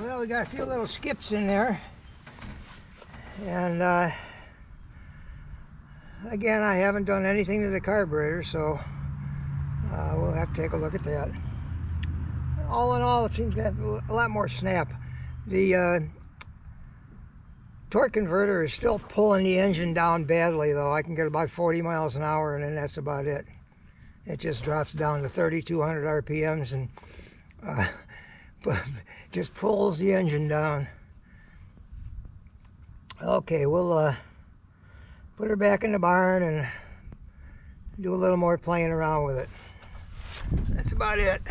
Well, we got a few little skips in there. And uh, again, I haven't done anything to the carburetor, so uh, we'll have to take a look at that. All in all, it seems to have a lot more snap. The uh, torque converter is still pulling the engine down badly, though. I can get about 40 miles an hour, and then that's about it. It just drops down to 3,200 RPMs and uh, just pulls the engine down. Okay, we'll uh, put her back in the barn and do a little more playing around with it. That's about it.